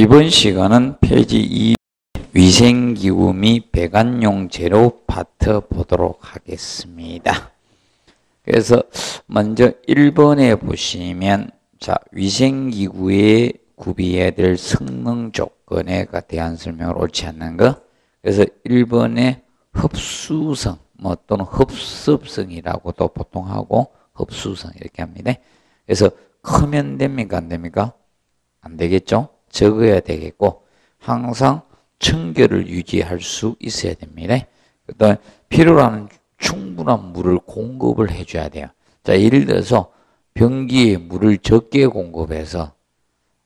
이번 시간은 페이지 2 위생기구 및 배관용 재료 파트 보도록 하겠습니다. 그래서 먼저 1번에 보시면 자 위생기구에 구비해야 될 성능 조건에 대한 설명을 옳지 않는 거 그래서 1번에 흡수성 뭐 또는 흡습성이라고도 보통 하고 흡수성 이렇게 합니다. 그래서 크면 됩니까 안 됩니까? 안 되겠죠? 적어야 되겠고 항상 청결을 유지할 수 있어야 됩니다. 그다음 필요로 하는 충분한 물을 공급을 해줘야 돼요. 자 예를 들어서 변기에 물을 적게 공급해서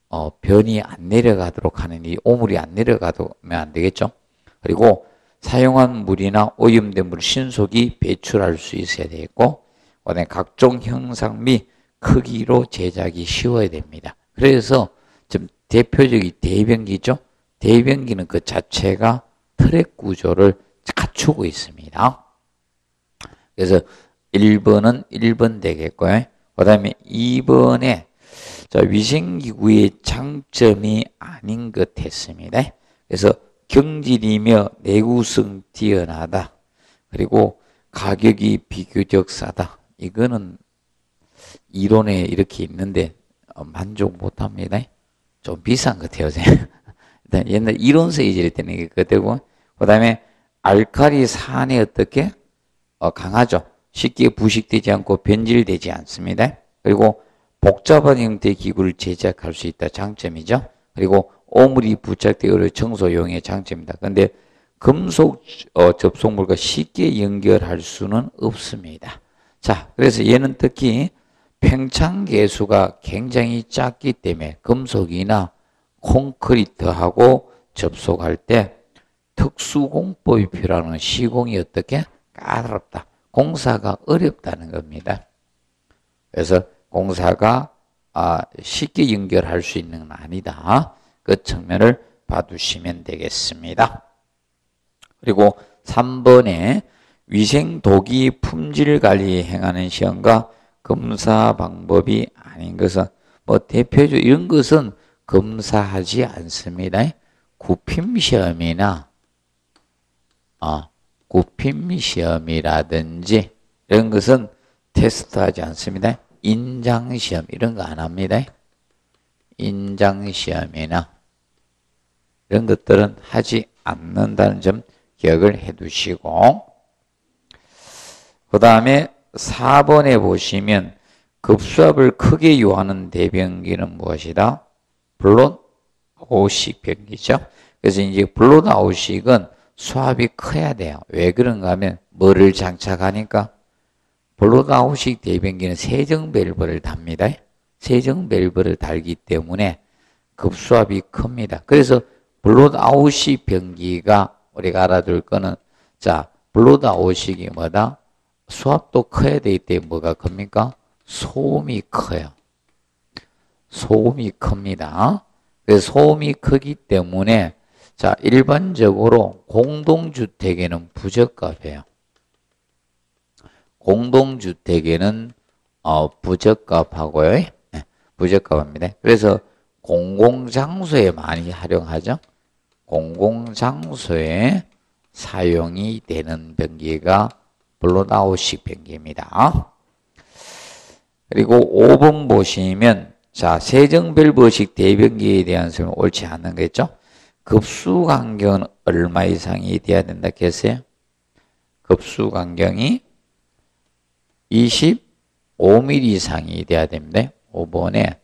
어, 변이 안 내려가도록 하는 이 오물이 안 내려가면 안 되겠죠. 그리고 사용한 물이나 오염된 물을 신속히 배출할 수 있어야 되겠고 그다음에 각종 형상 및 크기로 제작이 쉬워야 됩니다. 그래서 좀 대표적인 대변기죠. 대변기는 그 자체가 트랙 구조를 갖추고 있습니다. 그래서 1번은 1번 되겠고요. 그 다음에 2번에 위생기구의 장점이 아닌 것 했습니다. 그래서 경질이며 내구성 뛰어나다. 그리고 가격이 비교적 싸다. 이거는 이론에 이렇게 있는데 만족 못합니다. 좀 비싼 것 같아요. 일단 옛날 이론서 이질 때는 그때고 그 다음에 알칼리 산에 어떻게 어, 강하죠. 쉽게 부식되지 않고 변질되지 않습니다. 그리고 복잡한 형태의 기구를 제작할 수 있다 장점이죠. 그리고 오물이 부착되어 청소용의 장점입니다. 그런데 금속 어, 접속물과 쉽게 연결할 수는 없습니다. 자, 그래서 얘는 특히 팽창 계수가 굉장히 작기 때문에 금속이나 콘크리트하고 접속할 때 특수공법이 필요한 시공이 어떻게 까다롭다. 공사가 어렵다는 겁니다. 그래서 공사가 아, 쉽게 연결할 수 있는 건 아니다. 그 측면을 봐두시면 되겠습니다. 그리고 3번에 위생도기 품질 관리 행하는 시험과 검사 방법이 아닌 것은 뭐 대표적 이런 것은 검사하지 않습니다. 구품 시험이나 어, 구품 시험이라든지 이런 것은 테스트하지 않습니다. 인장 시험 이런 거 안 합니다. 인장 시험이나 이런 것들은 하지 않는다는 점 기억을 해 두시고 그 다음에 4번에 보시면 급수압을 크게 요하는 대변기는 무엇이다? 블론 아웃식 변기죠. 그래서 이제 블론 아웃식은 수압이 커야 돼요. 왜 그런가 하면 뭐를 장착하니까 블론 아웃식 대변기는 세정 밸브를 답니다. 세정 밸브를 달기 때문에 급수압이 큽니다. 그래서 블론 아웃식 변기가 우리가 알아둘 거는 자 블론 아웃식이 뭐다? 수압도 커야 되기 때문에 뭐가 큽니까? 소음이 커요. 소음이 큽니다. 그래서 소음이 크기 때문에 자 일반적으로 공동주택에는 부적합해요. 공동주택에는 어, 부적합하고요. 네, 부적합합니다. 그래서 공공장소에 많이 활용하죠. 공공장소에 사용이 되는 변기가 블로나우식 변기입니다. 그리고 5번 보시면 자 세정밸브식 대변기에 대한 설명 옳지 않는 거겠죠? 급수 간격은 얼마 이상이 돼야 된다 했어요? 급수 간격이 25mm 이상이 돼야 됩니다. 5번에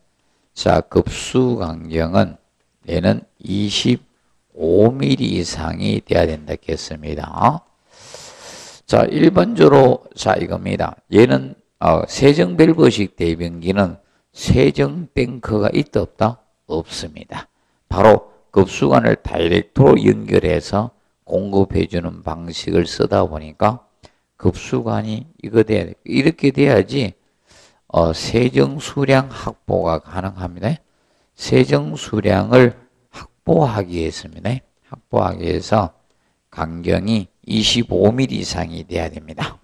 자 급수 간격은 얘는 25mm 이상이 돼야 된다 했습니다. 자, 일반적으로 자 이겁니다. 얘는 어, 세정 밸브식 대변기는 세정 뱅크가 있다 없다? 없습니다. 바로 급수관을 다이렉트로 연결해서 공급해 주는 방식을 쓰다 보니까 급수관이 이거 돼야 돼. 이렇게 돼야지 어, 세정 수량 확보가 가능합니다. 세정 수량을 확보하기 위해서입니다. 확보하기 위해서 간경이 25mm 이상이 돼야 됩니다.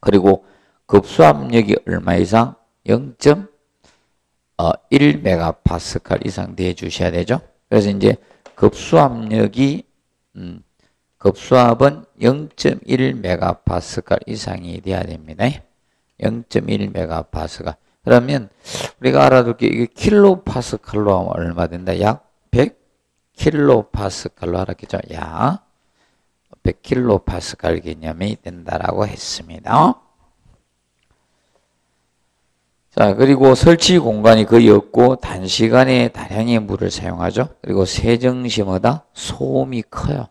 그리고 급수압력이 얼마 이상? 0. 어, 1메가파스칼 이상 돼 주셔야 되죠. 그래서 이제 급수압력이 음, 급수압은 0.1메가파스칼 이상이 돼야 됩니다. 0.1메가파스칼. 그러면 우리가 알아둘 게 이게 킬로파스칼로 하면 얼마 된다? 약 100킬로파스칼로 알았겠죠? 약 100킬로파스칼 개념이 된다라고 했습니다. 자, 그리고 설치 공간이 거의 없고 단시간에 다량의 물을 사용하죠. 그리고 세정시마다 소음이 커요.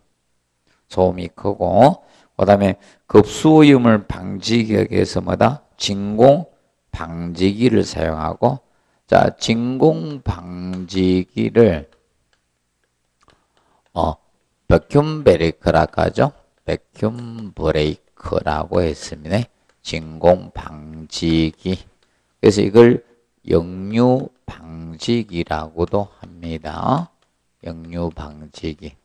소음이 크고 그 다음에 급수오염을 방지하기 위해서마다 진공 방지기를 사용하고 자 진공 방지기를 어 백큐 브레이크라고 하죠. 백큐 브레이크라고 했습니다. 진공 방지기 그래서 이걸 역류 방지기라고도 합니다. 역류 방지기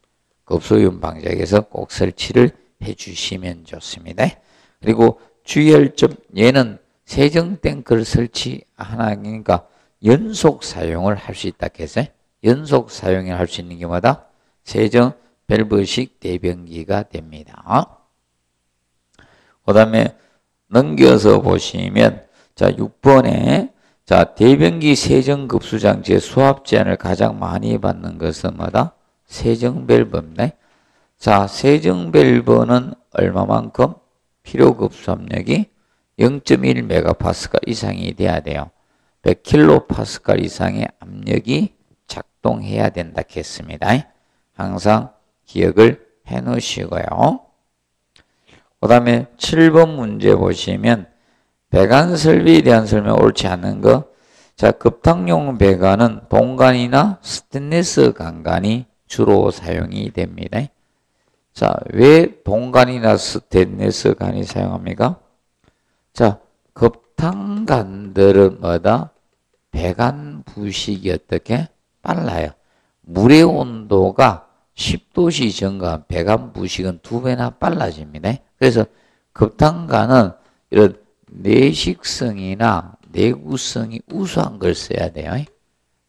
급소염 방지기에서 꼭 설치를 해 주시면 좋습니다. 그리고 주의할 점 얘는 세정 탱크를 설치하나니까 연속 사용을 할 수 있다 해서 연속 사용을 할 수 있는 경우마다 세정 밸브식 대변기가 됩니다. 그 다음에 넘겨서 보시면 자 6번에 자 대변기 세정 급수 장치의 수압 제한을 가장 많이 받는 것은 뭐다? 세정 밸브입니다. 자 세정 밸브는 얼마만큼 필요 급수 압력이 0.1메가파스칼 이상이 돼야 돼요. 100킬로파스칼 이상의 압력이 작동해야 된다 했습니다. 항상 기억을 해 놓으시고요. 그 다음에 7번 문제 보시면 배관 설비에 대한 설명 옳지 않은 거. 자, 급탕용 배관은 동관이나 스테인리스 강간이 주로 사용이 됩니다. 자, 왜 동관이나 스테인리스 관이 사용합니까? 자, 급탕관들은 뭐다? 배관 부식이 어떻게? 빨라요. 물의 온도가 10도씨 증가, 배관 부식은 두 배나 빨라집니다. 그래서 급탕관은 이런 내식성이나 내구성이 우수한 걸 써야 돼요.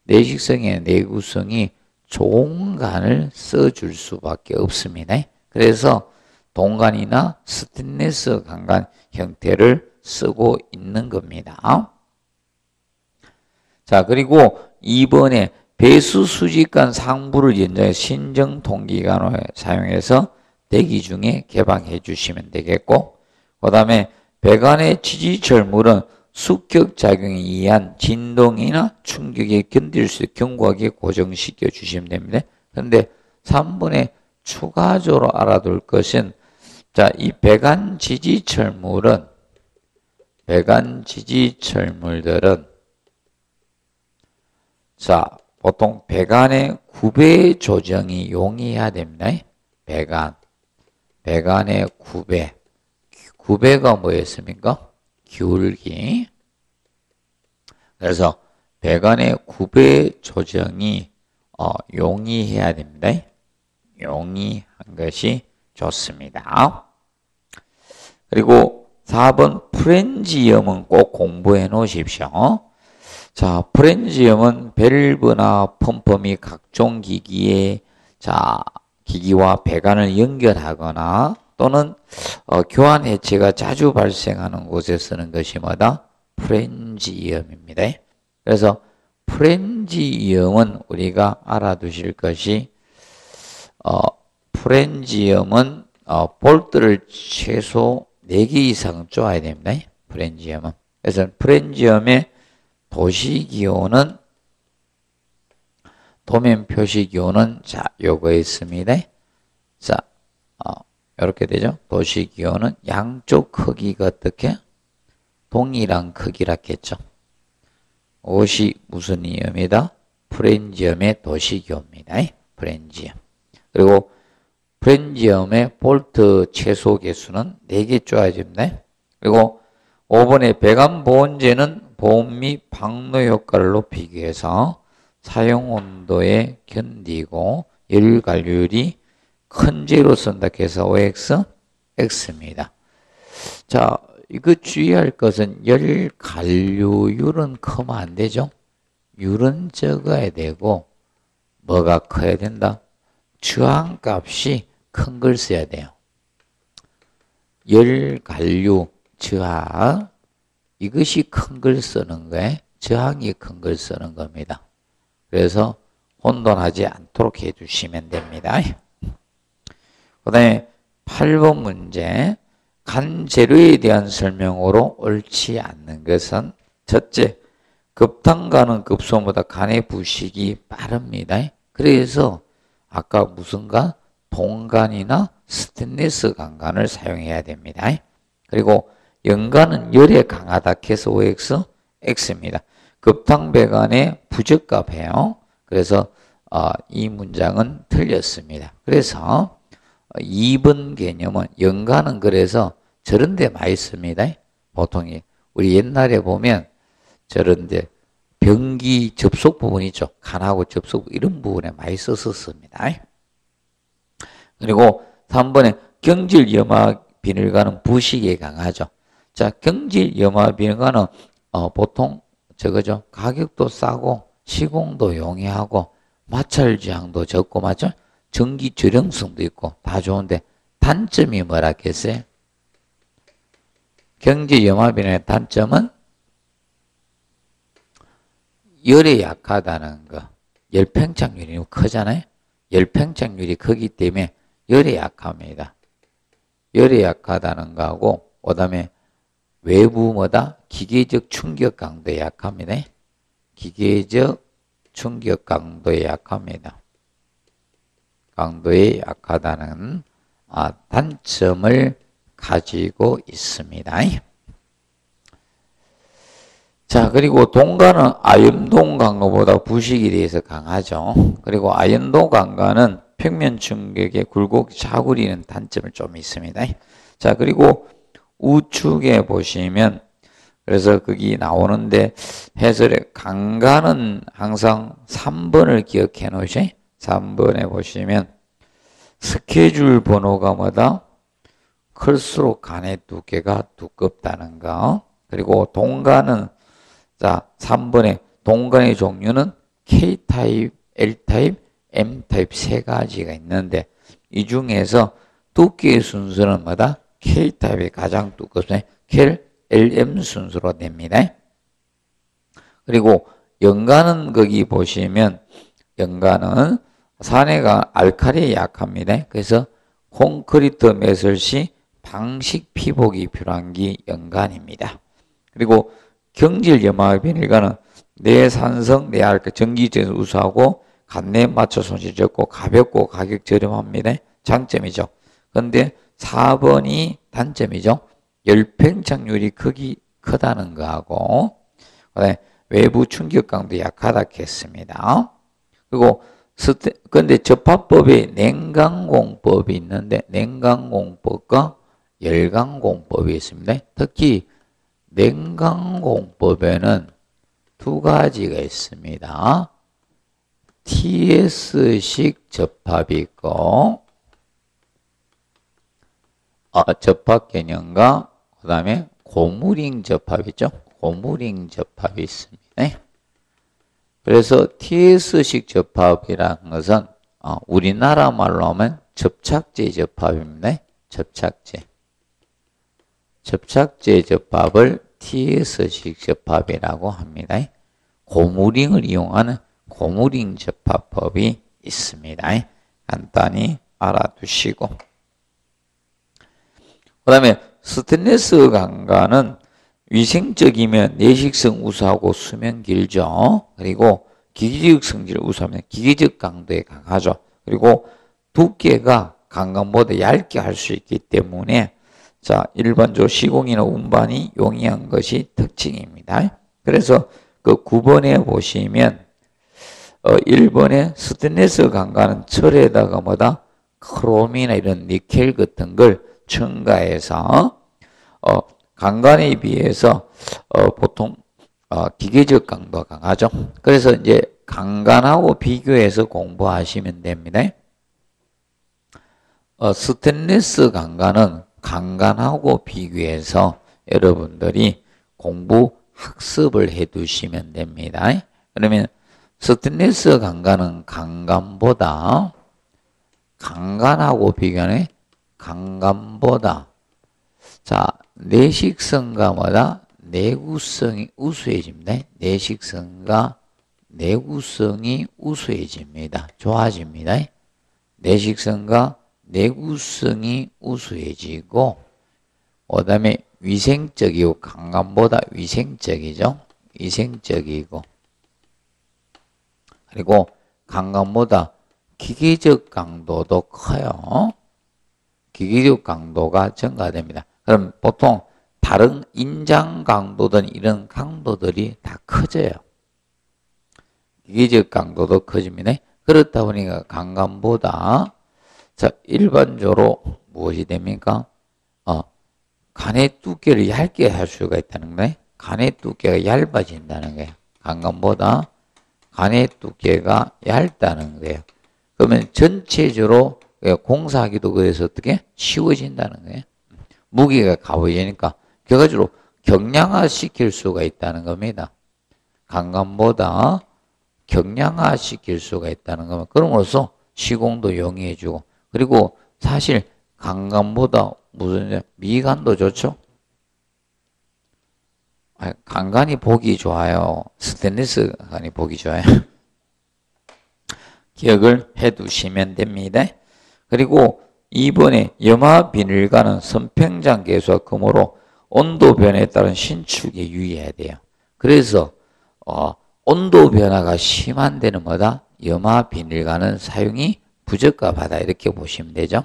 내식성의 내구성이 좋은 간을 써줄 수밖에 없습니다. 그래서 동간이나 스테인리스 강간 형태를 쓰고 있는 겁니다. 자, 그리고 2번에 배수 수직간 상부를 연장해 신정 통기관을 사용해서 대기 중에 개방해 주시면 되겠고, 그 다음에 배관의 지지철물은 숙격작용에 의한 진동이나 충격에 견딜 수 견고하게 고정시켜 주시면 됩니다. 그런데 3번에 추가적으로 알아둘 것은 자, 이 배관 지지 철물은 배관 지지 철물들은 자, 보통 배관의 구배 조정이 용이해야 됩니다. 배관. 배관의 구배. 구배가 뭐였습니까? 기울기. 그래서 배관의 구배 조정이 어, 용이해야 됩니다. 용이한 것이 좋습니다. 그리고 4번 플랜지 이음은 꼭 공부해 놓으십시오. 자, 플랜지 이음은 밸브나 펌프 및 각종 기기에 자, 기기와 배관을 연결하거나 또는 어, 교환 해체가 자주 발생하는 곳에 쓰는 것이 뭐다? 플랜지 이음입니다. 그래서 플랜지 이음은 우리가 알아두실 것이 어, 프렌지엄은 어, 볼트를 최소 4개 이상 쪼아야 됩니다. 프렌지엄은. 그래서 프렌지엄의 도시기호는 도면 표시기호는 자 요거 있습니다. 자 어, 이렇게 되죠. 도시기호는 양쪽 크기가 어떻게 동일한 크기라겠죠. 옷이 무슨 이음이다? 플랜지 이음의 도시기호입니다. 플랜지 이음. 그리고 플랜지 이음의 볼트 최소 개수는 4개 쪼아야 됩니다. 그리고 5번의 배관 보온제는 보온 및 방로 효과를 높이기 위해서 사용 온도에 견디고 열 관류율이 큰 재료 쓴다 해서 OX, X입니다. 자, 이거 주의할 것은 열 관류율은 크면 안 되죠. 율은 적어야 되고 뭐가 커야 된다? 저항값이 큰 걸 써야 돼요. 열간류 저항 이것이 큰 걸 쓰는 거에 저항이 큰 걸 쓰는 겁니다. 그래서 혼돈하지 않도록 해주시면 됩니다. 그 다음에 8번 문제 간 재료에 대한 설명으로 옳지 않는 것은 첫째, 급탕간은 급소보다 간의 부식이 빠릅니다. 그래서 아까 무슨 간? 동간이나 스테인리스 강간을 사용해야 됩니다. 그리고 연간은 열에 강하다 해서 OX, X입니다. 급탕배간의 부적값이에요. 그래서 어, 이 문장은 틀렸습니다. 그래서 2번 개념은 연간은 그래서 저런 데 많이 씁니다. 보통 우리 옛날에 보면 저런 데 병기 접속 부분 있죠. 간하고 접속 이런 부분에 많이 썼었습니다. 그리고 3번에 경질 염화 비늘과는 부식에 강하죠. 자, 경질 염화 비늘과는 어, 보통 저거죠. 가격도 싸고 시공도 용이하고 마찰 지향도 적고 맞죠? 전기 절용성도 있고 다 좋은데 단점이 뭐라 했어요? 경제 염화비의 단점은 열에 약하다는 거. 열팽창률이 크잖아요. 열팽창률이 크기 때문에 열에 약합니다. 열에 약하다는 거하고 그다음에 외부 뭐다? 기계적 충격 강도에 약합니다. 기계적 충격 강도에 약합니다. 강도에 약하다는 아, 단점을 가지고 있습니다. 자, 그리고 동가는 아연동 강도보다 부식에 대해서 강하죠. 그리고 아연동 강가는 평면 충격에 굴곡 자구리는 단점을 좀 있습니다. 자, 그리고 우측에 보시면 그래서 거기 나오는데 해설에 강가는 항상 3번을 기억해 놓으시 3번에 보시면 스케줄 번호가 뭐다? 클수록 간의 두께가 두껍다는 거. 그리고 동간은 자 3번에 동간의 종류는 K타입, L타입, M타입 세 가지가 있는데 이 중에서 두께의 순서는 뭐다? K타입이 가장 두껍습니다. K, LM 순서로 됩니다. 그리고 연간은 거기 보시면 연간은 산해가 알칼리에 약합니다. 그래서 콘크리트 매설시 방식 피복이 필요한 게 연간입니다. 그리고 경질 염화의 비닐가는 내산성, 내알칼, 전기적인 우수하고 간내 맞춰 손실 적고 가볍고 가격 저렴합니다. 장점이죠. 그런데 4번이 단점이죠. 열팽창률이 크기 크다는 거하고 외부 충격 강도 약하다 했습니다. 그리고 스테, 근데 접합법에 냉각공법이 있는데 냉각공법과 열강공법이 있습니다. 특히 냉각공법에는 두 가지가 있습니다. TS식 접합이 있고 어, 접합 개념과 그 다음에 고무링 접합이죠. 고무링 접합이 있습니다. 그래서 TS식 접합이라는 것은 어, 우리나라 말로 하면 접착제 접합입니다. 접착제. 접착제 접합을 TS식 접합이라고 합니다. 고무링을 이용하는 고무링 접합법이 있습니다. 간단히 알아두시고 그 다음에 스테인레스 강가는 위생적이면 내식성 우수하고 수면 길죠. 그리고 기계적 성질을 우수하면 기계적 강도에 강하죠. 그리고 두께가 강간보다 얇게 할 수 있기 때문에 자 일반적으로 시공이나 운반이 용이한 것이 특징입니다. 그래서 그 9번에 보시면 어 1번에 스테인레스 강간은 철에다가 뭐다 크롬이나 이런 니켈 같은 걸 첨가해서 어 강간에 비해서 어, 보통 어, 기계적 강도가 강하죠. 그래서 이제 강간하고 비교해서 공부하시면 됩니다. 어, 스테인리스 강간은 강간하고 비교해서 여러분들이 공부 학습을 해 두시면 됩니다. 그러면 스테인리스 강간은 강간보다 강간하고 비교하는 강간보다 자 내식성과 뭐다 내구성이 우수해집니다. 내식성과 내구성이 우수해집니다. 좋아집니다. 내식성과 내구성이 우수해지고 그 다음에 위생적이고 강간보다 위생적이죠. 위생적이고 그리고 강간보다 기계적 강도도 커요. 기계적 강도가 증가됩니다. 그럼 보통 다른 인장 강도든 이런 강도들이 다 커져요. 기계적 강도도 커집니다. 그렇다 보니까 강간보다 자 일반적으로 무엇이 됩니까? 어, 간의 두께를 얇게 할 수가 있다는 거예요. 간의 두께가 얇아진다는 거예요. 강간보다 간의 두께가 얇다는 거예요. 그러면 전체적으로 공사하기도 그래서 어떻게 쉬워진다는 거예요. 무게가 가벼워지니까 결과적으로 경량화 시킬 수가 있다는 겁니다. 강간보다 경량화 시킬 수가 있다는 겁니다. 그럼으로써 시공도 용이해지고 그리고 사실 강간보다 무슨 미간도 좋죠. 강간이 보기 좋아요. 스테인리스 간이 보기 좋아요. 기억을 해 두시면 됩니다. 그리고 이번에 염화 비닐과는 선평장 계수와 금으로 온도 변화에 따른 신축에 유의해야 돼요. 그래서 어, 온도 변화가 심한 데는 뭐다? 염화 비닐과는 사용이 부적합하다 이렇게 보시면 되죠.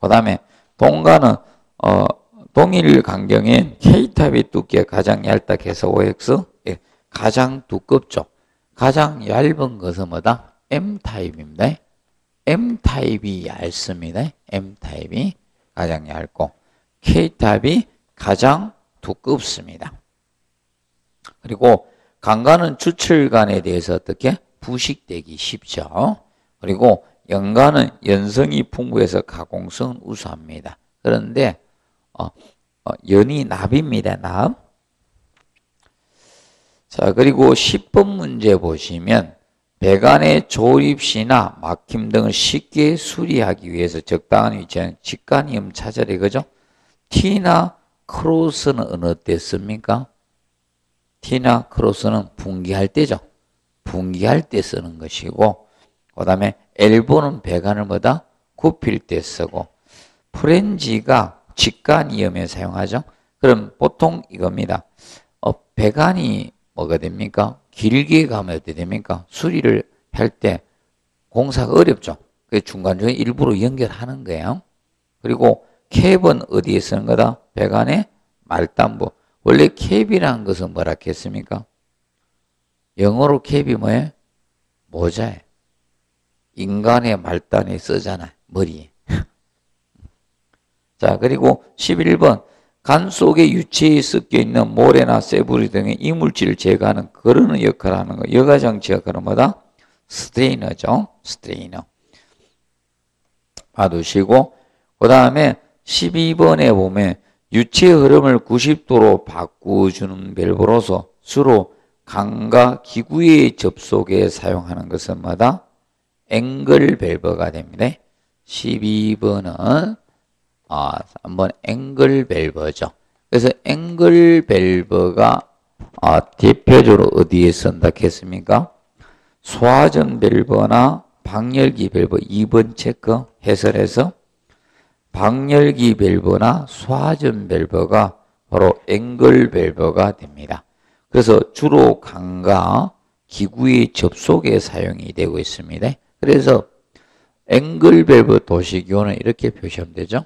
그 다음에 동가는 어, 동일 강경인 K탑의 두께가 가장 얇다해서 OX 예, 가장 두껍죠. 가장 얇은 것은 뭐다? M타입입니다. M타입이 얇습니다. M타입이 가장 얇고 K타입이 가장 두껍습니다. 그리고 강간은 주철간에 대해서 어떻게 부식되기 쉽죠. 그리고 연간은 연성이 풍부해서 가공성은 우수합니다. 그런데 어, 어, 연이 납입니다. 납. 자 그리고 10번 문제 보시면 배관의 조립시나 막힘 등을 쉽게 수리하기 위해서 적당한 위치에는 직관이음 찾아야 그죠? T나 크로스는 어느 때 씁니까? T나 크로스는 분기할 때죠. 분기할 때 쓰는 것이고 그 다음에 엘보는 배관을 뭐다? 굽힐 때 쓰고 프렌지가 직관이음에 사용하죠. 그럼 보통 이겁니다. 어, 배관이 뭐가 됩니까? 길게 가면 어떻게 됩니까? 수리를 할 때 공사가 어렵죠. 그 중간중에 일부러 연결하는 거예요. 그리고 캡은 어디에 쓰는 거다? 배관의 말단부. 원래 캡이라는 것은 뭐라 했습니까? 영어로 캡이 뭐예요? 모자에. 인간의 말단에 쓰잖아. 머리에. 자, 그리고 11번. 관 속에 유체에 섞여 있는 모래나 쇠붙이 등의 이물질을 제거하는 그러는 역할을 하는 거. 여과장치가 그런 뭐다? 스트레이너죠. 스트레이너. 봐두시고, 그 다음에 12번에 보면 유체 흐름을 90도로 바꾸주는 밸브로서 주로 관과 기구의 접속에 사용하는 것은 뭐다? 앵글 밸브가 됩니다. 12번은 아, 한번 앵글 밸브죠. 그래서 앵글 밸브가 아, 대표적으로 어디에 쓴다 했습니까? 소화전 밸브나 방열기 밸브 2번 체크 해설해서 방열기 밸브나 소화전 밸브가 바로 앵글 밸브가 됩니다. 그래서 주로 관과 기구의 접속에 사용이 되고 있습니다. 그래서 앵글 밸브 도시기호는 이렇게 표시하면 되죠.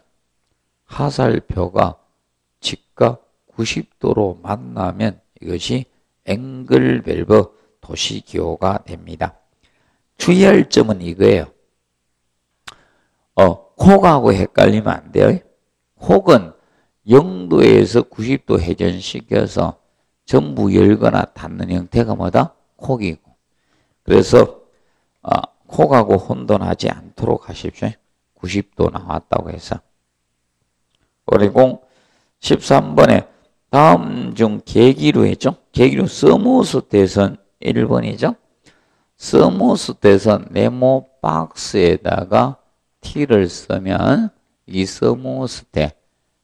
하살표가 직각 90도로 만나면 이것이 앵글 밸브 도시기호가 됩니다. 주의할 점은 이거예요. 어, 콕하고 헷갈리면 안 돼요. 콕은 0도에서 90도 회전시켜서 전부 열거나 닫는 형태가 뭐다? 콕이고. 그래서 어, 콕하고 혼돈하지 않도록 하십시오. 90도 나왔다고 해서. 그리고 13번에 다음 중 계기로 했죠. 계기로 서모스탯은 1번이죠. 서모스탯은 네모 박스에다가 T를 쓰면 이 서모스탯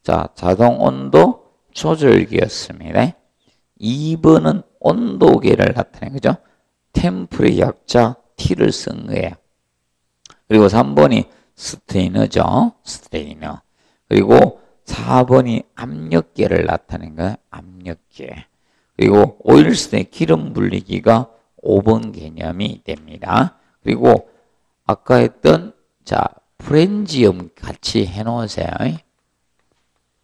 자 자동 온도 조절기였습니다. 2번은 온도계를 나타내는 거죠. 템플의 약자 T를 쓴 거예요. 그리고 3번이 스테이너죠. 스테이너. 그리고 4번이 압력계를 나타낸 거예요. 압력계. 그리고 오일스테 기름 분리기가 5번 개념이 됩니다. 그리고 아까 했던 자 플랜지 이음 같이 해놓으세요.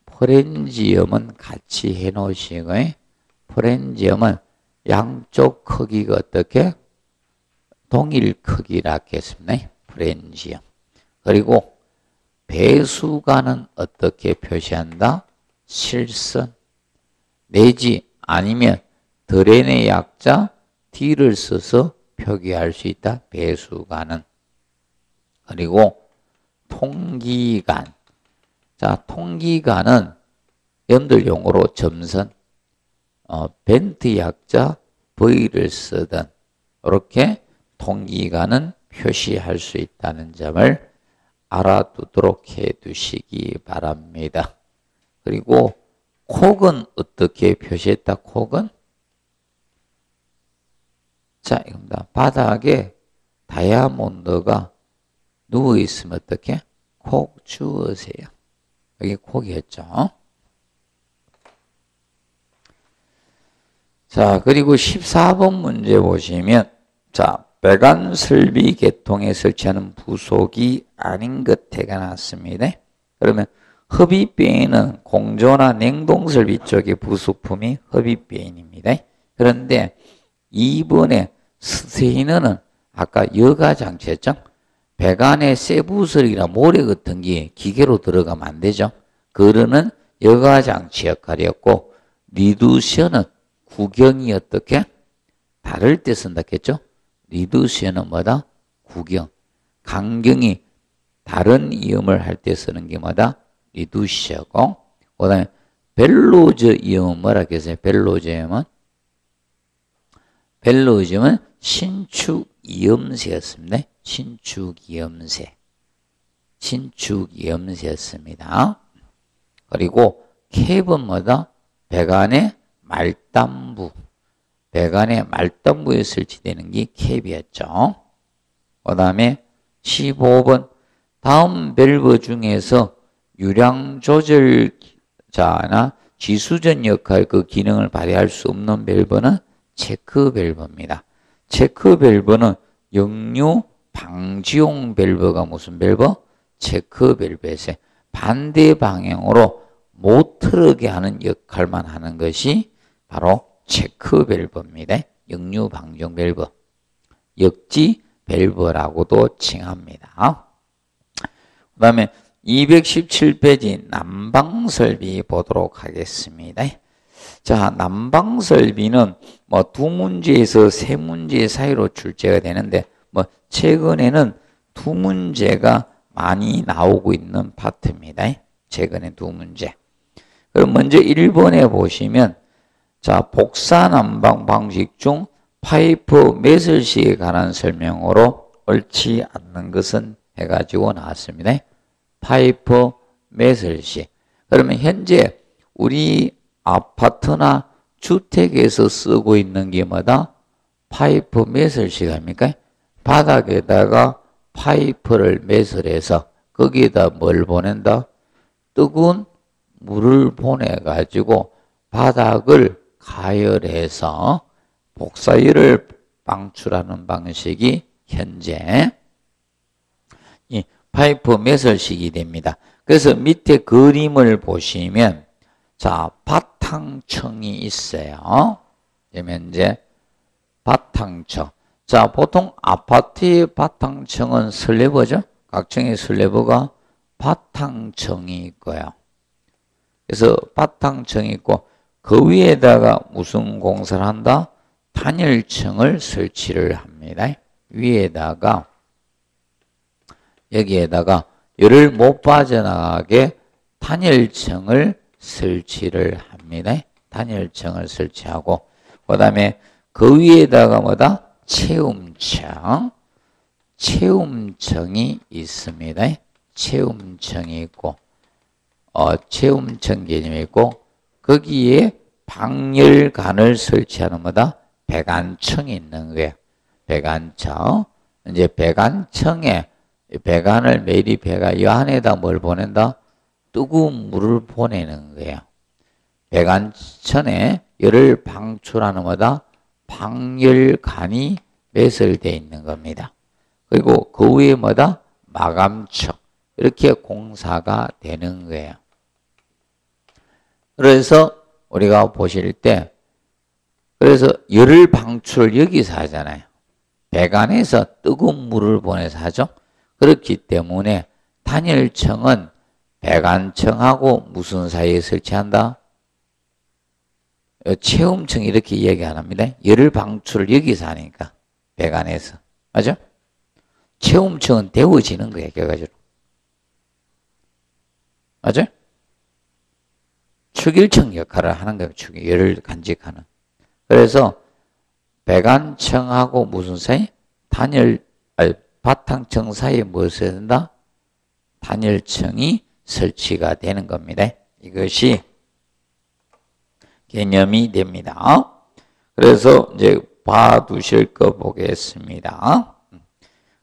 플랜지 이음은 같이 해놓으시고 플랜지 이음은 양쪽 크기가 어떻게 동일 크기라 했습니다. 플랜지 이음. 그리고 배수관은 어떻게 표시한다? 실선 내지 아니면 드레인의 약자 D를 써서 표기할 수 있다. 배수관은. 그리고 통기관. 자, 통기관은 여러분들 용어로 점선, 어, 벤트 약자 V를 쓰든 이렇게 통기관은 표시할 수 있다는 점을 알아두도록 해 두시기 바랍니다. 그리고 콕은 어떻게 표시했다? 콕은 자, 이겁니다. 바닥에 다이아몬드가 누워 있으면 어떻게? 콕 주으세요. 여기 콕이었죠. 자, 그리고 14번 문제 보시면 자, 배관 설비 계통에 설치하는 부속이 아닌 것 태가 났습니다. 그러면 흡입비에는 공조나 냉동 설비 쪽의 부속품이 흡입비인입니다. 그런데 2번에 스테이너는 아까 여가 장치였죠? 배관에 세부설이나 모래 같은 게 기계로 들어가면 안 되죠. 그러는 여가 장치 역할이었고 리두션은 구경이 어떻게 다를 때 쓴다 했죠? 리두션은 뭐다? 구경. 강경이 다른 이음을 할 때 쓰는 게 뭐다? 리두셔고 그 다음에 벨로저 이음은 뭐라 했어요? 벨로저 이음은 벨로즘은 신축 이음새였습니다. 신축 이음새. 신축 이음새였습니다. 그리고 캡은 뭐다? 배관의 말단부. 배관의 말단부에 설치되는 게 캡이었죠. 그 다음에 15번 다음 밸브 중에서 유량 조절이나 지수전 역할 그 기능을 발휘할 수 없는 밸브는 체크 밸브입니다. 체크 밸브는 역류 방지용 밸브가 무슨 밸브? 체크 밸브에서 반대 방향으로 못 틀게 하는 역할만 하는 것이 바로 체크 밸브입니다. 역류 방지용 밸브. 역지 밸브라고도 칭합니다. 그 다음에 217페이지 난방설비 보도록 하겠습니다. 자, 난방설비는 뭐 두 문제에서 세 문제 사이로 출제가 되는데 뭐 최근에는 두 문제가 많이 나오고 있는 파트입니다. 최근에 두 문제. 그럼 먼저 1번에 보시면 자, 복사 난방 방식 중 파이프 매설시에 관한 설명으로 옳지 않는 것은 해가지고 나왔습니다. 파이프 매설시. 그러면 현재 우리 아파트나 주택에서 쓰고 있는 게 뭐다? 파이프 매설식 아닙니까? 바닥에다가 파이프를 매설해서 거기에다 뭘 보낸다? 뜨거운 물을 보내가지고 바닥을 가열해서 복사열을 방출하는 방식이 현재 이 파이프 매설식이 됩니다. 그래서 밑에 그림을 보시면 자, 바탕청이 있어요. 그러면 이제 바탕청. 자, 보통 아파트의 바탕청은 슬래브죠? 각 층의 슬래브가 바탕청이 있고요. 그래서 바탕청이 있고 그 위에다가 무슨 공사를 한다? 단열층을 설치를 합니다. 위에다가 여기에다가 열을 못 빠져나가게 단열층을 설치를 합니다. 단열층을 설치하고 그 다음에 그 위에다가 뭐다? 체움청. 체움청이 있습니다. 체움청이 있고, 어, 체움청 개념이 있고, 거기에 방열관을 설치하는 뭐다? 배관청이 있는 거예요. 배관청. 이제 배관청에 배관을 매리 배가 이 안에다 뭘 보낸다? 뜨거운 물을 보내는 거예요. 배관천에 열을 방출하는 거다 방열관이 매설되어 있는 겁니다. 그리고 그 위에 뭐다? 마감청. 이렇게 공사가 되는 거예요. 그래서 우리가 보실 때 그래서 열을 방출 여기서 하잖아요. 배관에서 뜨거운 물을 보내서 하죠. 그렇기 때문에 단열청은 배관청하고 무슨 사이에 설치한다? 어, 체험청 이렇게 이야기 안 합니다. 열을 방출을 여기서 하니까 배관에서 맞죠? 체험청은 데워지는 거예요 결과적으로 맞죠? 축일청 역할을 하는 거예요. 축일 열을 간직하는. 그래서 배관청하고 무슨 사이? 단열 아니, 바탕청 사이에 무엇을 된다? 단열청이 설치가 되는 겁니다. 이것이 개념이 됩니다. 그래서 이제 봐두실 거 보겠습니다.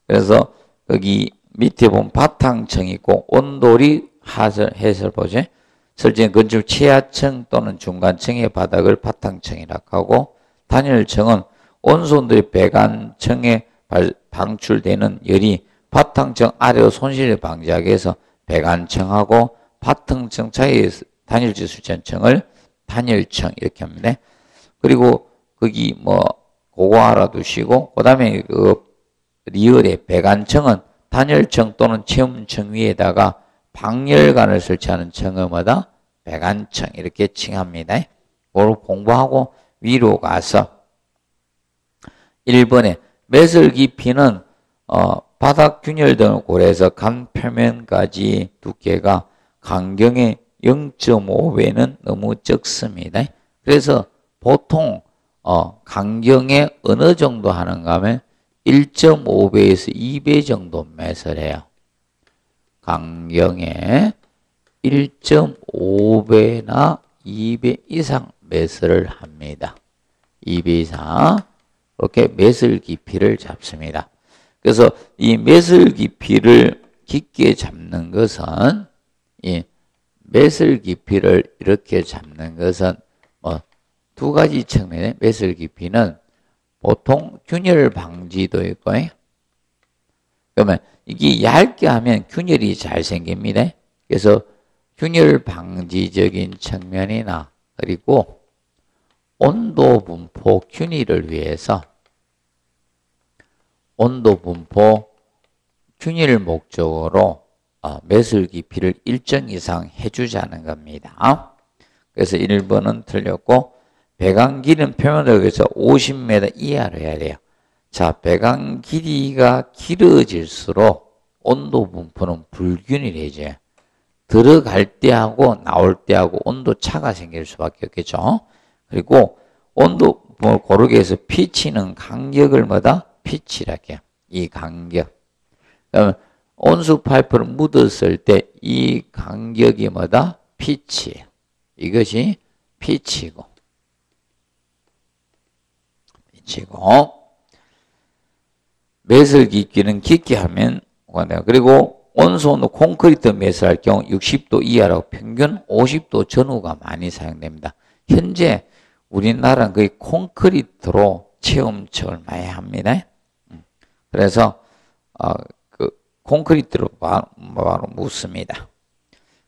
그래서 여기 밑에 보면 바탕청 있고 온돌이 하설, 해설 보죠. 설정 건축 최하층 또는 중간층의 바닥을 바탕층이라고 하고 단열층은 온손들이 배관층에 방출되는 열이 바탕층 아래로 손실을 방지하기 위해서 배관층하고 바탕층 사이의 단열지 수전층을 단열층 이렇게 합니다. 그리고 거기 뭐 그거 알아두시고 그다음에 그 리얼의 배관층은 단열층 또는 체험층 위에다가 방열관을 설치하는 청음마다 배관청 이렇게 칭합니다. 그걸 공부하고 위로 가서 1번에 매설 깊이는 어, 바닥 균열 등을 고려해서 간 표면까지 두께가 강경의 0.5배는 너무 적습니다. 그래서 보통 어, 강경에 어느 정도 하는가 하면 1.5배에서 2배 정도 매설해요. 강경에 1.5배나 2배 이상 매설을 합니다. 2배 이상 이렇게 매설 깊이를 잡습니다. 그래서 이 매설 깊이를 깊게 잡는 것은 이 매설 깊이를 이렇게 잡는 것은 뭐 두 가지 측면의 매설 깊이는 보통 균열 방지도 있고 그러면 이게 얇게 하면 균열이 잘 생깁니다. 그래서 균열 방지적인 측면이나 그리고 온도 분포 균일을 위해서 온도 분포 균일 목적으로 어, 매술 깊이를 일정 이상 해주자는 겁니다. 그래서 1번은 틀렸고 배관 길은 표면을 위해서 50m 이하로 해야 돼요. 자, 배관 길이가 길어질수록 온도 분포는 불균일해져요. 들어갈 때하고 나올 때하고 온도 차가 생길 수밖에 없겠죠. 그리고 온도 뭐 고르게 해서 피치는 간격을 뭐다? 피치라게. 이 간격. 온수 파이프를 묻었을 때 이 간격이 뭐다? 피치. 이것이 피치고. 피치고. 매설 깊기는 깊게 하면 그리고 온수 온도 콘크리트 매설할 경우 60도 이하라고 평균 50도 전후가 많이 사용됩니다. 현재 우리나라는 거의 콘크리트로 체험철 많이 합니다. 음. 그래서 어, 그 콘크리트로 바로, 바로 묻습니다.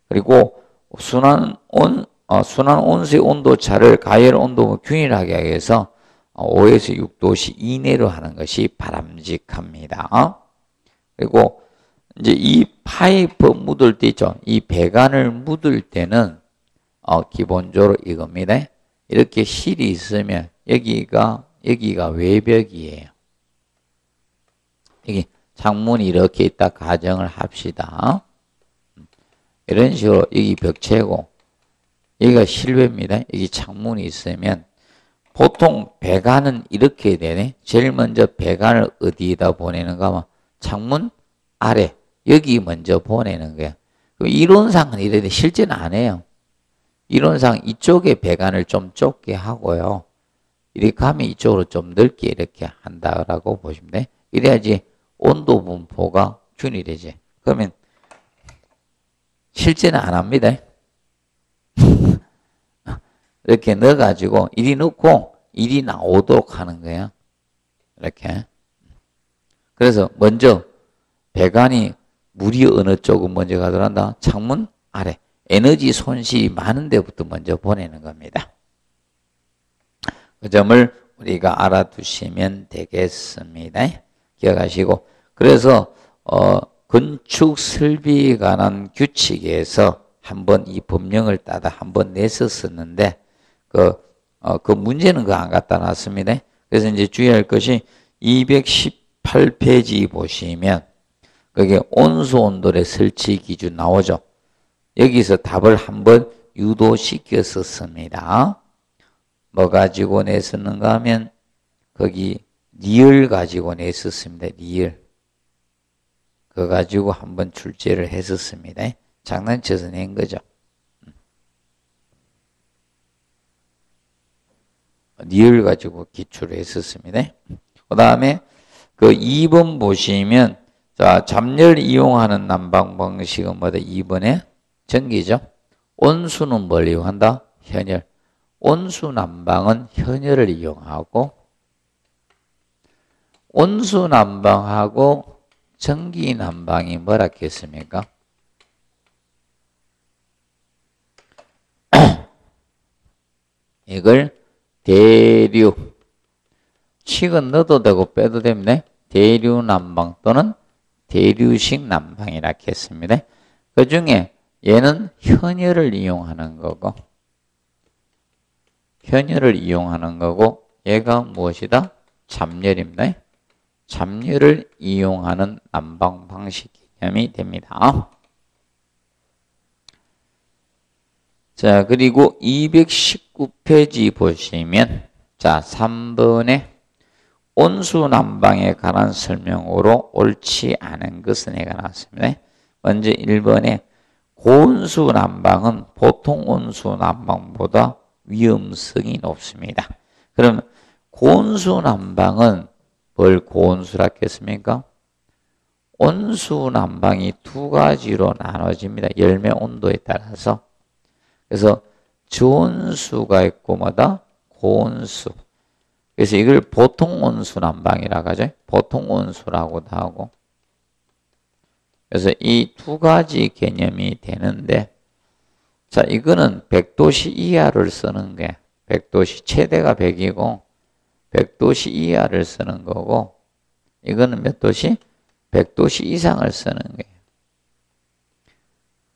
그리고 순환 온 어, 순환 온수의 온도 차를 가열 온도 균일하게 하기 위해서 5에서 6도씨 이내로 하는 것이 바람직합니다. 그리고 이제 이 파이프 묻을 때 있죠. 이 배관을 묻을 때는 어, 기본적으로 이겁니다. 이렇게 실이 있으면 여기가 여기가 외벽이에요. 여기 창문이 이렇게 있다 가정을 합시다. 이런 식으로 여기 벽체고 여기가 실외입니다. 여기 창문이 있으면 보통 배관은 이렇게 되네. 제일 먼저 배관을 어디에다 보내는가 하면 창문 아래 여기 먼저 보내는 거야. 이론상은 이래도 실제는 안 해요. 이론상 이쪽에 배관을 좀 좁게 하고요. 이렇게 하면 이쪽으로 좀 넓게 이렇게 한다라고 보시면 돼. 이래야지 온도 분포가 균일해지. 그러면 실제는 안 합니다. 이렇게 넣어가지고 이리 넣고 이리 나오도록 하는 거야. 이렇게. 그래서 먼저 배관이 물이 어느 쪽은 먼저 가더란다? 창문 아래. 에너지 손실이 많은 데부터 먼저 보내는 겁니다. 그 점을 우리가 알아두시면 되겠습니다. 기억하시고. 그래서, 어, 건축 설비에 관한 규칙에서 한번 이 법령을 따다 한번 냈었었는데, 그, 어, 그 문제는 그 안 갖다 놨습니다. 그래서 이제 주의할 것이 218페이지 보시면, 거기에 온수 온도의 설치 기준 나오죠. 여기서 답을 한번 유도시켰었습니다. 뭐 가지고 냈었는가 하면 거기 리을 가지고 냈었습니다. 리을. 그거 가지고 한번 출제를 했었습니다. 장난쳐서 낸 거죠. 리을 가지고 기출을 했었습니다. 그 다음에 그 2번 보시면 자, 잡열 이용하는 난방 방식은 뭐다? 2번에 전기죠. 온수는 뭘 이용한다? 현열. 온수 난방은 현열을 이용하고 온수 난방하고 전기 난방이 뭐라 했습니까? 이걸 대류 식은 넣어도 되고 빼도 됩니다. 대류 난방 또는 대류식 난방이라 했습니다. 그 중에 얘는 현열을 이용하는 거고 현열을 이용하는 거고 얘가 무엇이다? 잡열입니다. 잡열을 이용하는 난방 방식 개념이 됩니다. 자, 그리고 219 페이지 보시면 자, 3번에 온수 난방에 관한 설명으로 옳지 않은 것은 내가 나왔습니다. 먼저 1번에 고온수 난방은 보통 온수 난방보다 위험성이 높습니다. 그럼 고온수 난방은 뭘 고온수라 했습니까? 온수 난방이 두 가지로 나눠집니다. 열매 온도에 따라서. 그래서 저온수가 있고 뭐다? 고온수. 그래서 이걸 보통 온수 난방이라고 하죠. 보통 온수라고도 하고. 그래서 이 두 가지 개념이 되는데, 자, 이거는 100도씨 이하를 쓰는 게, 100도씨, 최대가 100이고, 100도씨 이하를 쓰는 거고, 이거는 몇 도씨? 100도씨 이상을 쓰는 거예요.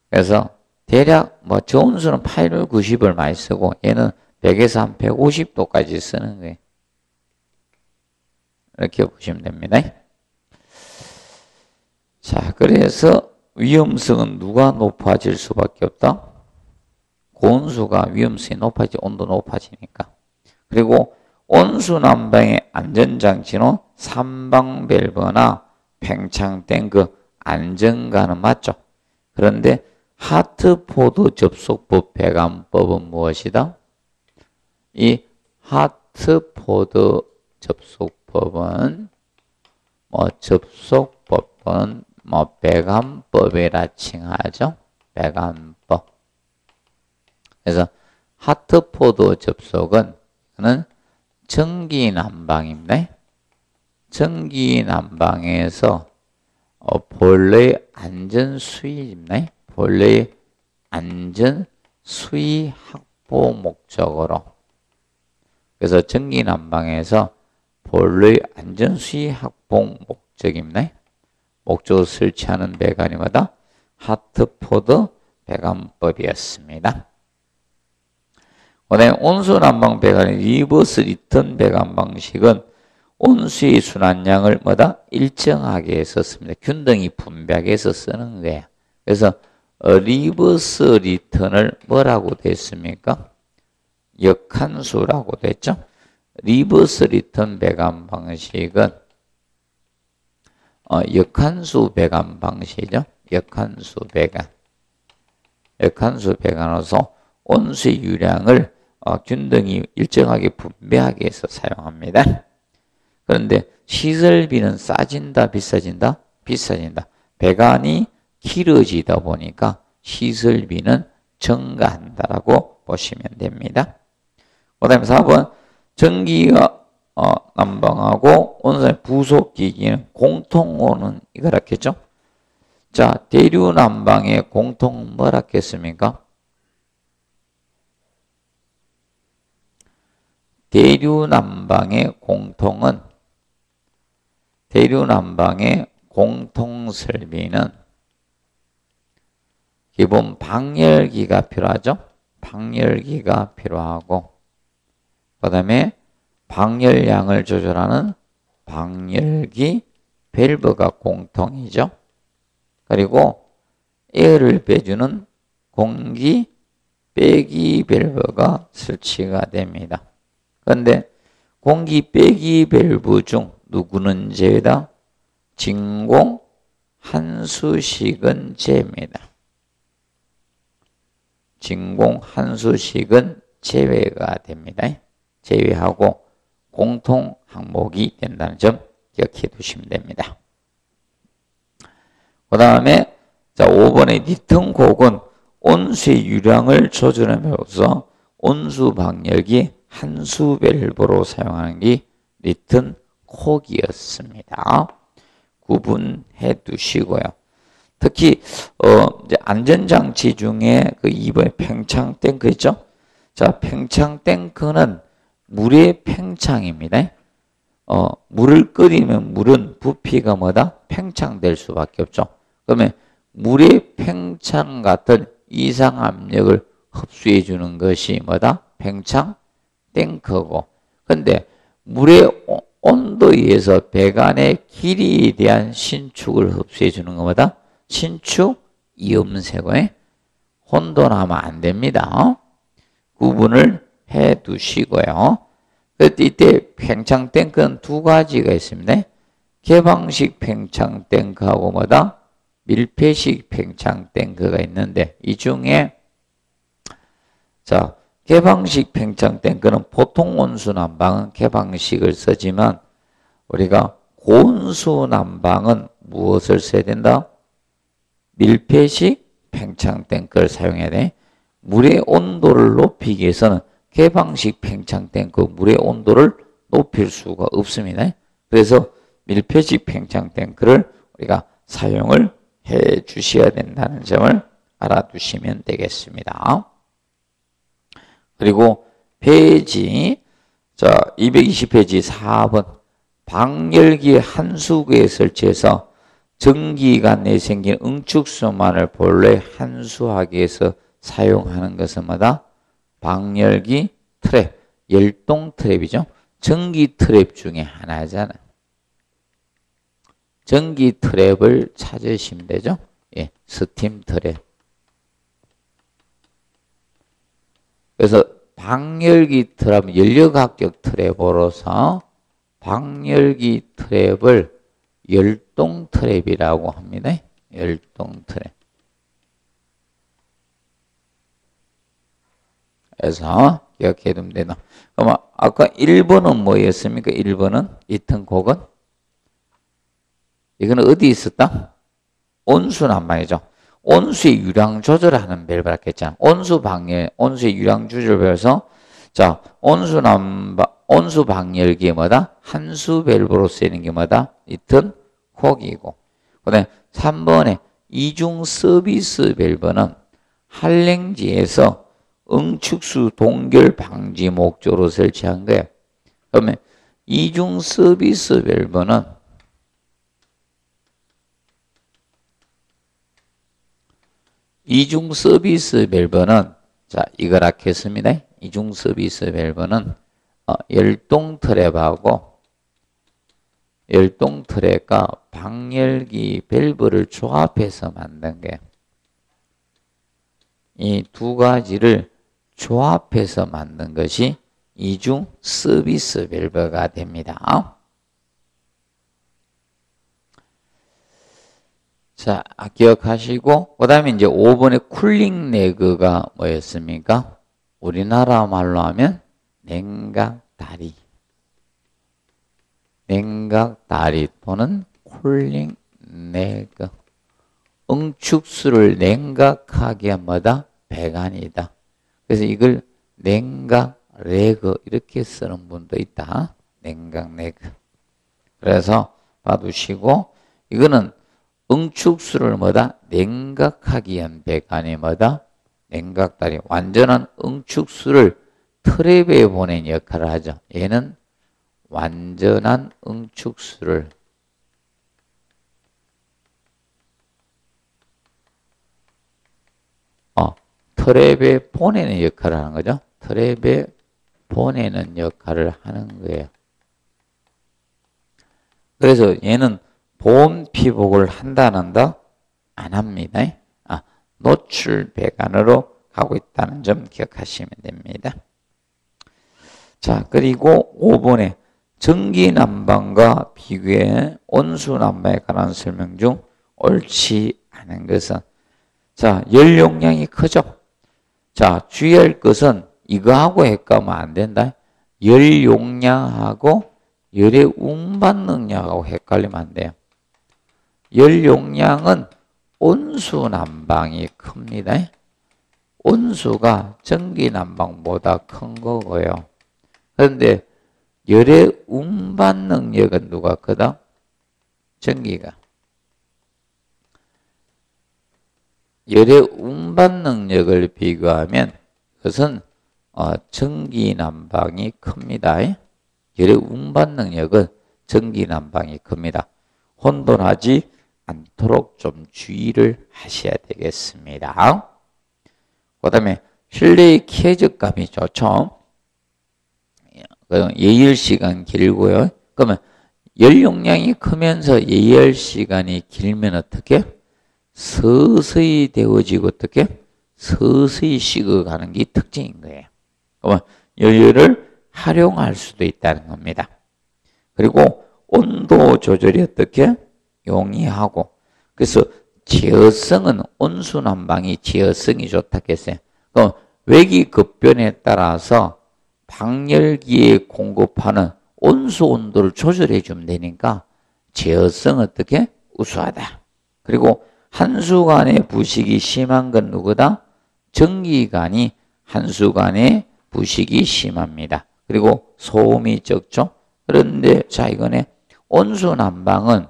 그래서 대략 뭐 좋은 수는 8을 90을 많이 쓰고 얘는 100에서 한 150도까지 쓰는 거예요. 이렇게 보시면 됩니다. 자, 그래서 위험성은 누가 높아질 수밖에 없다? 고온수가 위험성이 높아지, 온도 높아지니까. 그리고 온수 난방의 안전장치는 삼방밸브나 팽창된 그 안전가는 맞죠. 그런데 하트포드 접속법 배관법은 무엇이다? 이 하트포드 접속법은 뭐 접속법은 뭐 배관법이라 칭하죠. 배관법. 그래서 하트포드 접속은 는 전기 난방입니다. 전기 난방에서 어, 본래 안전 수위입니다. 본래 안전 수위 확보 목적으로 그래서 전기 난방에서 본래 안전 수위 확보 목적입니다. 목적을 설치하는 배관이마다 하트포드 배관법이었습니다. 그다음에 온수 난방 배관의 reverse return 배관 방식은 온수의 순환량을 뭐다 일정하게 씁니다. 균등히 분배하게 해서 쓰는 거예요. 그래서 어, reverse return을 뭐라고 됐습니까? 역환수라고 됐죠. reverse return 배관 방식은 어, 역환수 배관 방식이죠. 역환수 배관. 역한수 배관으로서 온수의 유량을 어, 균등히 일정하게 분배하기 위해서 사용합니다. 그런데 시설비는 싸진다, 비싸진다? 비싸진다. 배관이 길어지다 보니까 시설비는 증가한다라고 보시면 됩니다. 그 다음에 4번 전기가 어, 난방하고 온수의 부속기기는 공통어는 이거라겠죠? 자, 대류 난방의 공통 뭐라겠습니까? 대류 난방의 공통은 대류 난방의 공통 설비는 기본 방열기가 필요하죠. 방열기가 필요하고 그 다음에 방열량을 조절하는 방열기 밸브가 공통이죠. 그리고 에어를 빼주는 공기 빼기 밸브가 설치가 됩니다. 그런데 공기 빼기 밸브 중 누구는 제외다? 진공 한수식은 제입니다. 진공 한수식은 제외가 됩니다. 제외하고 공통 항목이 된다는 점 기억해 두시면 됩니다. 그 다음에 자 5번의 니튼 곡은 온수의 유량을 조절함으로써 온수 방열기 한수 밸브로 사용하는 게 니튼 콕이었습니다. 구분해 두시고요. 특히 어 이제 안전장치 중에 그 2번 팽창 탱크 있죠? 자, 팽창 탱크는 물의 팽창입니다. 어, 물을 끓이면 물은 부피가 뭐다? 팽창될 수밖에 없죠. 그러면 물의 팽창 같은 이상 압력을 흡수해 주는 것이 뭐다? 팽창 탱크고. 근데 물의 온도에 의해서 배관의 길이에 대한 신축을 흡수해 주는 것보다 신축 이음새고 혼돈하면 안 됩니다. 구분을 해 두시고요. 이때 팽창 탱크는 두 가지가 있습니다. 개방식 팽창 탱크하고 뭐다? 밀폐식 팽창 탱크가 있는데 이 중에 자 개방식 팽창 탱크는 보통 온수 난방은 개방식을 쓰지만 우리가 고온수 난방은 무엇을 써야 된다? 밀폐식 팽창 탱크를 사용해야 돼. 물의 온도를 높이기 위해서는 개방식 팽창 탱크 물의 온도를 높일 수가 없습니다. 그래서 밀폐식 팽창 탱크를 우리가 사용을 해 주셔야 된다는 점을 알아두시면 되겠습니다. 그리고 페이지 자 220페이지 4번 방열기 한수구에 설치해서 전기가 내 생긴 응축수만을 본래 한수하기 위해서 사용하는 것은 뭐다? 방열기 트랩, 열동 트랩이죠. 전기 트랩 중에 하나잖아. 전기 트랩을 찾으시면 되죠. 예, 스팀 트랩. 그래서 방열기 트랩, 연료각격 트랩으로서 방열기 트랩을 열동 트랩이라고 합니다. 열동 트랩. 그래서 기억해 두면 되나. 그럼 아까 1번은 뭐였습니까? 1번은 return cock은 이거는 어디 있었다? 온수난방이죠. 온수의 유량 조절하는 밸브라 했잖아. 온수 방열, 온수의 유량 조절 배워서 자, 온수 난방, 온수 방열기에 뭐다? 한수 밸브로 쓰이는 게 뭐다? 이튼 콕이고. 그 다음에 3번에 이중 서비스 밸브는 한랭지에서 응축수 동결 방지 목적으로 설치한 거예요. 그러면 이중 서비스 밸브는 이중 서비스 밸브는 자 이걸 하겠습니다. 이중 서비스 밸브는 어, 열동 트랩하고 열동 트랩과 방열기 밸브를 조합해서 만든 게 이 두 가지를 조합해서 만든 것이 이중 서비스 밸브가 됩니다. 자, 기억하시고, 그 다음에 이제 5번의 cooling leg가 뭐였습니까? 우리나라 말로 하면 냉각다리. 냉각다리 또는 cooling leg. 응축수를 냉각하게 한마다 배관이다. 그래서 이걸 냉각 leg 이렇게 쓰는 분도 있다. 냉각 leg. 그래서 봐두시고 이거는 응축수를 뭐다? 냉각하기 위한 배관이 뭐다? 냉각다리. 완전한 응축수를 트랩에 보낸 역할을 하죠. 얘는 완전한 응축수를 어, 트랩에 보내는 역할을 하는 거죠. 트랩에 보내는 역할을 하는 거예요. 그래서 얘는 보온 피복을 한다 안 한다? 안 합니다. 아, 노출 배관으로 가고 있다는 점 기억하시면 됩니다. 자, 그리고 5번에 전기 난방과 비교해 온수 난방에 관한 설명 중 옳지 않은 것은 자, 열 용량이 크죠? 자, 주의할 것은 이거하고 헷갈리면 안 된다. 열 용량하고 열의 운반 능력하고 헷갈리면 안 돼요. 열 용량은 온수 난방이 큽니다. 온수가 전기 난방보다 큰 거고요. 그런데 열의 운반 능력은 누가 크다? 전기가. 열의 운반 능력을 비교하면 그것은 어, 전기 난방이 큽니다. 열의 운반 능력은 전기 난방이 큽니다. 혼돈하지 않도록 좀 주의를 하셔야 되겠습니다. 그 다음에 실내의 쾌적감이 좋죠. 예열 시간 길고요. 그러면 열 용량이 크면서 예열 시간이 길면 어떻게? 서서히 데워지고 어떻게? 서서히 식어가는 게 특징인 거예요. 그러면 연료를 활용할 수도 있다는 겁니다. 그리고 온도 조절이 어떻게? 용이하고 그래서 제어성은 온수 난방이 제어성이 좋다 했어요. 그럼 외기 급변에 따라서 방열기에 공급하는 온수 온도를 조절해 주면 되니까 제어성 어떻게 우수하다. 그리고 한수간의 부식이 심한 건 누구다? 전기관이 한수간의 부식이 심합니다. 그리고 소음이 적죠. 그런데 자 이거네 온수 난방은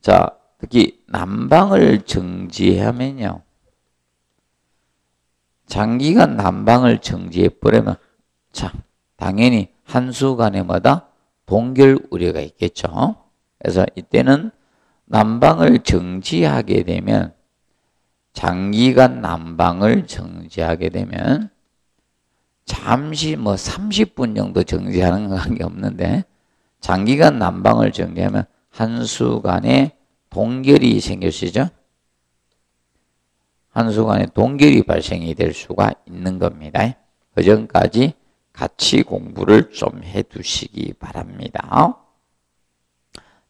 자, 특히 난방을 정지하면요. 장기간 난방을 정지해버리면, 자, 당연히 한수간에마다 동결 우려가 있겠죠. 그래서 이때는 난방을 정지하게 되면, 장기간 난방을 정지하게 되면, 잠시 뭐 30분 정도 정지하는 게 없는데, 장기간 난방을 정지하면 한 수 간에 동결이 생겼시죠? 한 수 간에 동결이 발생이 될 수가 있는 겁니다. 그 전까지 같이 공부를 좀 해 두시기 바랍니다.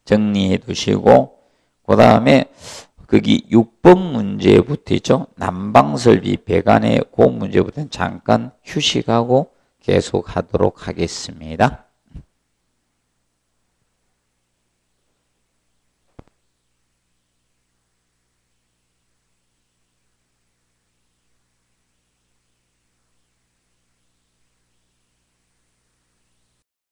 정리해 두시고, 그 다음에 거기 6번 문제부터 있죠. 난방설비 배관의 그 문제부터는 잠깐 휴식하고 계속 하도록 하겠습니다.